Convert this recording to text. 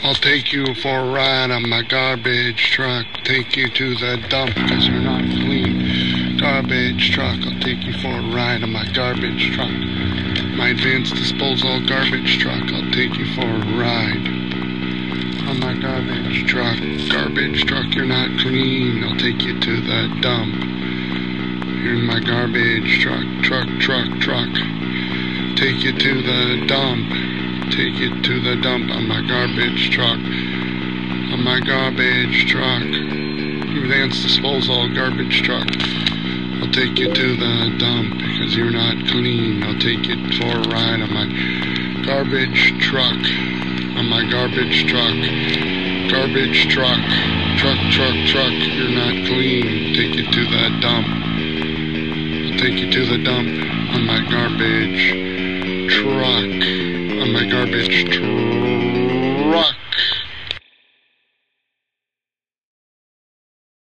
I'll take you for a ride on my garbage truck. Take you to the dump because you're not clean. Garbage truck, I'll take you for a ride on my garbage truck. My advanced disposal garbage truck, I'll take you for a ride on my garbage truck. Garbage truck, you're not clean. I'll take you to the dump. You're in my garbage truck, truck, truck, truck. Take you to the dump. Take you to the dump on my garbage truck. On my garbage truck. Advanced disposal garbage truck. I'll take you to the dump because you're not clean. I'll take you for a ride on my garbage truck. On my garbage truck. Garbage truck. Truck, truck, truck. You're not clean. Take you to the dump. I'll take you to the dump on my garbage truck. My garbage truck.